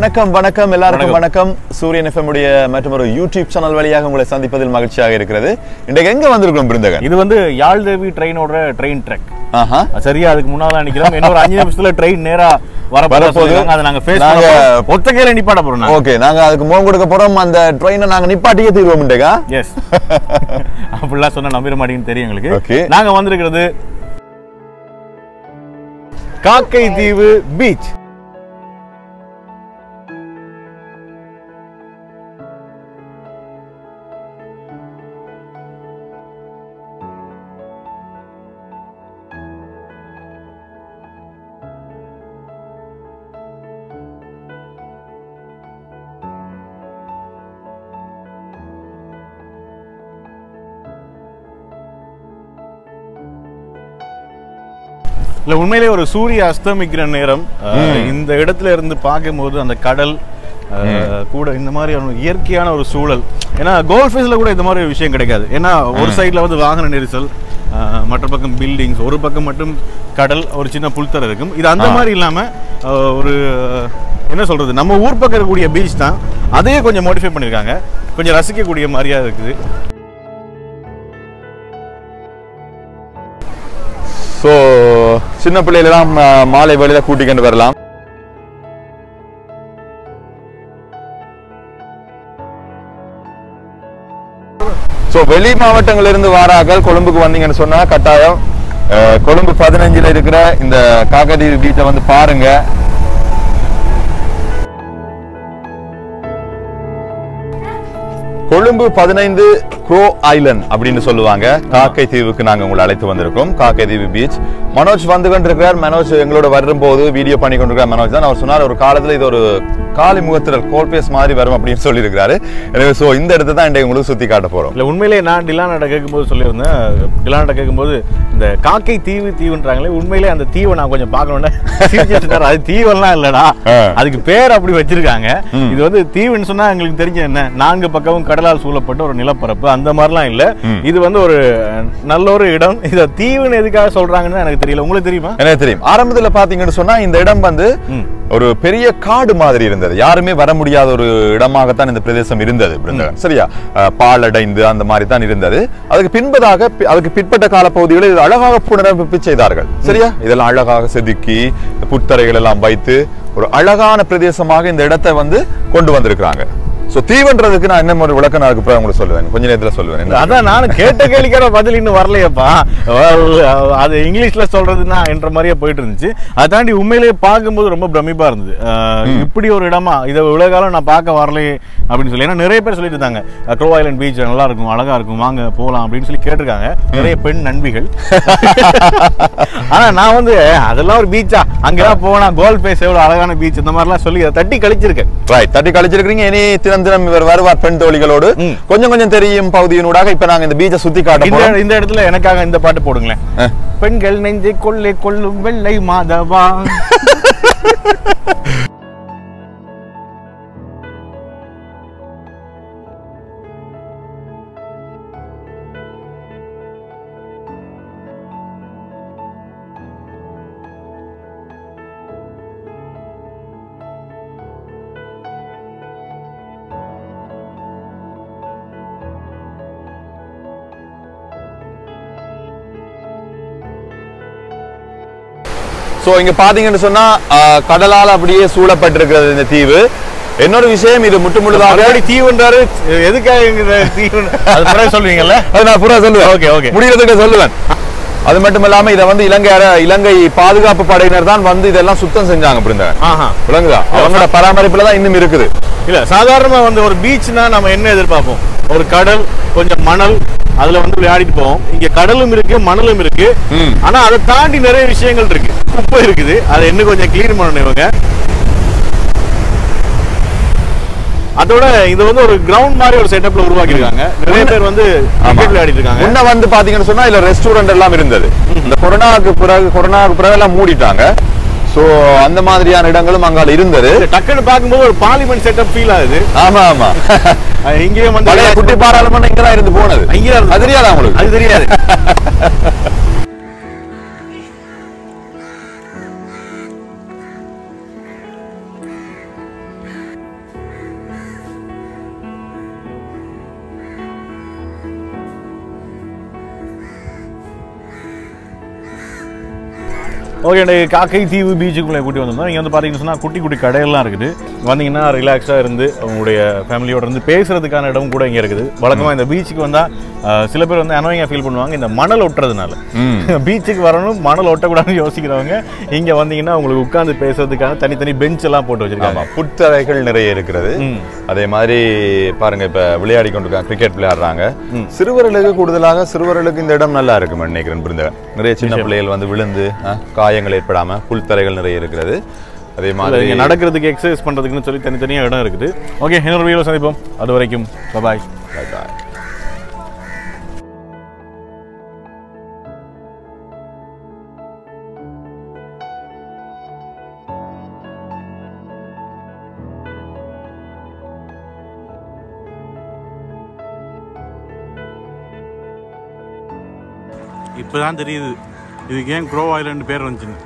வணக்கம் வணக்கம். எல்லாருக்கும் வணக்கம். சூரியன் எஃப்எம் உடைய மற்றும் ஒரு யூடியூப் சேனல் வழியாக உங்களை சந்திப்பதில் மகிழ்ச்சியாக இருக்கிறது. இன்றைக்கு எங்க வந்திருக்கோம் பிருந்தகன்? இது வந்து யாழ்தேவி ட்ரெயினோட ட்ரெயின் ட்ரெக் சரியா அதுக்கு முன்னால நிக்கிறோம் இன்னொரு அஞ்சு நிமிஷத்துல ட்ரெயின் நேரா வரப்போகுது. வரப்போகுது. அதை நாங்க ஃபேஸ் நாங்க- நாங்க ஒத்த கையில நிப்பாட்ட போறோம் நாங்க. ஓகே நாங்க அதுக்கு முகம் கொடுக்க போறோம். அந்த ட்ரெயினை நாங்க நிப்பாட்டியே தீர்வோம் இன்றைக்கா? எஸ் அப்படிலாம் சொன்னா நம்பிட மாட்டேங்குன்னு தெரியும் எங்களுக்கு. நாங்க வந்திருக்கிறது காக்கை தீவு பீச் இல்ல உண்மையிலே ஒரு சூரிய அஸ்தமிக்கிற நேரம் இந்த இடத்துல இருந்து பார்க்கும்போது அந்த கடல் கூட இந்த மாதிரி ஒரு இயற்கையான ஒரு சூழல். ஏன்னா கோல்ட் ஃபேஸ்ல கூட இந்த மாதிரி ஒரு விஷயம் கிடைக்காது. ஏன்னா ஒரு சைடுல வந்து வாகன நெரிசல் மற்ற பக்கம் பில்டிங்ஸ் ஒரு பக்கம் மட்டும் கடல் ஒரு சின்ன புல்தரை இருக்கும். இது அந்த மாதிரி இல்லாம ஒரு என்ன சொல்றது நம்ம ஊர் பக்கம் இருக்கக்கூடிய பீச் தான். அதையே கொஞ்சம் மாடிஃபை பண்ணியிருக்காங்க கொஞ்சம் ரசிக்கக்கூடிய மாதிரியா இருக்குது. ஸோ சின்ன பிள்ளைகளெல்லாம் மாலை வழியில கூட்டிக்கிட்டு வரலாம். ஸோ வெளி மாவட்டங்களிலிருந்து வாராக்கள் கொழும்புக்கு வந்தீங்கன்னு சொன்னால் கட்டாயம் கொழும்பு பதினஞ்சில் இருக்கிற இந்த காக்கதீவு பீச்சை வந்து பாருங்க. கொழும்பு பதினைந்து க்ரோ ஐலண்ட் அப்படின்னு சொல்லுவாங்க. காக்கை தீவுக்கு நாங்க உங்களை அழைத்து வந்திருக்கோம். காக்கை தீவு பீச். மனோஜ் வந்து கொண்டிருக்கிறார். மனோஜ் எங்களோட வரும்போது வீடியோ பண்ணி கொண்டிருக்கிறார் மனோஜ் தான். அவர் சொன்னார் ஒரு காலத்துல இது ஒரு காலி முகத்திரல் கோல்பேஸ் மாதிரி வரும் அப்படின்னு சொல்லியிருக்கிறாரு. எனவே சோ இந்த இடத்தை தான் இன்றைக்கு உங்களுக்கு சுத்தி காட்ட போறோம். இல்ல உண்மையிலேயே நான் டிலானட கேட்கும்போது சொல்லியிருந்தேன். டிலானட கேட்கும்போது இந்த காக்கை தீவு தீவுன்றாங்களே உண்மையிலே அந்த தீவை நான் கொஞ்சம் பார்க்கணும்னு. அது தீவெல்லாம் இல்லடா. அதுக்கு பேர் அப்படி வச்சிருக்காங்க. இது வந்து தீவுன்னு சொன்னா எங்களுக்கு தெரிஞ்ச என்ன? நான்கு பக்கமும் கடலால் சூழப்பட்ட ஒரு நிலப்பரப்பு. அந்த மாதிரிலாம் இல்ல. இது வந்து ஒரு நல்ல ஒரு இடம். இத தீவுன்னு எதுக்காக சொல்றாங்கன்னு எனக்கு தெரியல. உங்களுக்கு தெரியுமா? எனக்கு தெரியும். ஆரம்பத்துல பாத்தீங்கன்னு சொன்னா இந்த இடம் வந்து. ஒரு பெரிய காடு மாதிரி இருந்தது. யாருமே வர முடியாத ஒரு இடமாகத்தான் இந்த பிரதேசம் இருந்தது சரியா? அஹ், பாழடைந்து அந்த மாதிரி தான் இருந்தது. அதுக்கு பின்பதாக அதுக்கு பிற்பட்ட காலப்பகுதிகளில் இது அழகாக புனரமைப்பு செய்தார்கள். சரியா? இதெல்லாம் அழகாக செதுக்கி புத்தரைகள் எல்லாம் வைத்து ஒரு அழகான பிரதேசமாக இந்த இடத்தை வந்து கொண்டு வந்திருக்கிறாங்க. சோ தீவுன்றதுக்கு நான் என்ன ஒரு விளக்கம் நான் அதுக்கு உங்களுக்கு சொல்லுவேன். கொஞ்ச நேரத்துல சொல்லுவேன்? அதான் நானும் கேட்ட கேள்விக்கார பதில் இன்னும் வரலையேப்பா. அது இங்கிலீஷ்ல சொல்றதுன்னா என்ற மாதிரியே போயிட்டு இருந்துச்சு. அதை தாண்டி உண்மையிலேயே பார்க்கும்போது ரொம்ப பிரமிப்பா இருந்தது. இப்படி ஒரு இடமா இதை இவ்வளவு காலம் நான் பார்க்க வரலையே அப்படின்னு சொல்லி. ஏன்னா நிறைய பேர் சொல்லிட்டு இருந்தாங்க. க்ரோ ஐலண்ட் பீச் நல்லா இருக்கும் அழகா இருக்கும் வாங்க போலாம் அப்படின்னு சொல்லி கேட்டிருக்காங்க. நிறைய பெண் நண்பிகள். ஆனா நான் வந்து "ஏய், அதெல்லாம் ஒரு பீச்சா அங்கெல்லாம் போனா கோல் பேஸ் எவ்வளவு அழகான பீச் இந்த மாதிரிலாம் சொல்லி அதை தட்டி கழிச்சிருக்கேன். ரைட் தட்டி கழிச்சிருக்கீங்க இனி தினம் இவர் வருவார் பெண் தோழிகளோடு. கொஞ்சம் கொஞ்சம் தெரியும் பகுதியினூடாக இப்ப நாங்க இந்த பீச்சை சுத்தி காட்ட இந்த இடத்துல எனக்காக இந்த பாட்டு போடுங்களேன். பெண்கள் நெஞ்சை கொள்ளை கொள்ளும் வெள்ளை மாதவா சோ இங்க பாத்தீங்கன்னு சொன்னா ஆஹ், கடலால அப்படியே சூழப்பட்டிருக்கிறது இந்த தீவு. இன்னொரு விஷயம் இது முற்று முழுதாக தீவுன்றாரு. எதுக்காக தீவு அது பிறகு சொல்லுவீங்கல்ல? அது நான் பூரா சொல்லுவேன். Okay, okay. முடியறதுக்கு சொல்லுவேன். அது மட்டும் இல்லாம இதை வந்து இலங்கை இலங்கை பாதுகாப்பு படையினர் தான் வந்து இதெல்லாம் சுத்தம் செஞ்சாங்க ஆஹா. விளங்குதா? அவங்களோட பராமரிப்புல தான் இன்னும் இருக்குது. இல்ல சாதாரணமா வந்து ஒரு பீச்னா நம்ம என்ன எதிர்பார்ப்போம்? ஒரு கடல் கொஞ்சம் மணல் அதுல வந்து விளையாடிட்டு போவோம். இங்க கடலும் இருக்கு மணலும் இருக்கு. ஆனா அதை தாண்டி நிறைய விஷயங்கள் இருக்கு. குப்பை இருக்குது. அதை இன்னும் கொஞ்சம் க்ளீன் பண்ணணும் இவங்க. அதோட இது வந்து ஒரு கிரவுண்ட் மாதிரி ஒரு செட்டப்ல உருவாக்கியிருக்காங்க. நிறைய பேர் வந்து. கிரிக்கெட் விளையாடிட்டு இருக்காங்க. முன்ன வந்து பாத்தீங்கன்னு சொன்னா இதுல ரெஸ்டாரண்ட் எல்லாம் இருந்தது. இந்த கொரோனாவுக்கு பிறகு கொரோனாவுக்கு பிறகு எல்லாம் மூடிட்டாங்க. சோ அந்த மாதிரியான இடங்களும் அங்கால இருந்தது. இது டக்குன்னு பார்க்கும்போது ஒரு பார்லிமெண்ட் செட்டப் ஃபீல் ஆகுது. ஆமா ஆமா. இங்கேயும் வந்து குட்டி பாராளுமன்றம் இங்கதான் இருந்து போனது. இங்கே அது தெரியாதா உங்களுக்கு? அது தெரியாது. ஓகே இந்த காக்கை தீவு பீச்சுக்குள்ளே கூட்டி வந்திருந்தோம். இங்கே வந்து பார்த்தீங்கன்னு சொன்னால் குட்டி குட்டி கடையெல்லாம் இருக்குது. வந்தீங்கன்னா ரிலாக்ஸாக இருந்து உங்களுடைய ஃபேமிலியோட இருந்து பேசுறதுக்கான இடம் கூட இங்கே இருக்குது. வழக்கமாக இந்த பீச்சுக்கு வந்தால் சில பேர் வந்து அனோயிங்காக ஃபீல் பண்ணுவாங்க. இந்த மணல் ஒட்டுறதுனால. பீச்சுக்கு வரணும் மணல் ஒட்டக்கூடாதுன்னு யோசிக்கிறவங்க இங்கே வந்தீங்கன்னா உங்களுக்கு உட்காந்து பேசுறதுக்கான தனித்தனி பெஞ்ச் எல்லாம் போட்டு வச்சிருக்காங்க. புத்தரைகள் நிறைய இருக்கிறது அதே மாதிரி பாருங்க இப்ப விளையாடி கொண்டிருக்காங்க கிரிக்கெட் விளையாடுறாங்க. சிறுவர்களுக்கு கூடுதலாக சிறுவர்களுக்கு இந்த இடம் நல்லா இருக்கும் நினைக்கிறேன் நிறைய சின்ன பிள்ளைகள் வந்து விழுந்து காயங்கள் ஏற்படாம புல்தரைகள் நிறைய இருக்கிறது. அதே மாதிரி இங்கே நடக்கிறதுக்கு எக்ஸசைஸ் பண்ணுறதுக்குன்னு சொல்லி தனித்தனியாக இடம் இருக்குது. ஓகே இன்னொரு வீடியோ சந்திப்போம். அது வரைக்கும் பாய் Bye bye. இப்போதான் தெரியுது. இதுக்கு ஏன் க்ரோ ஆயிலண்ட் பேர் வந்துச்சுன்னு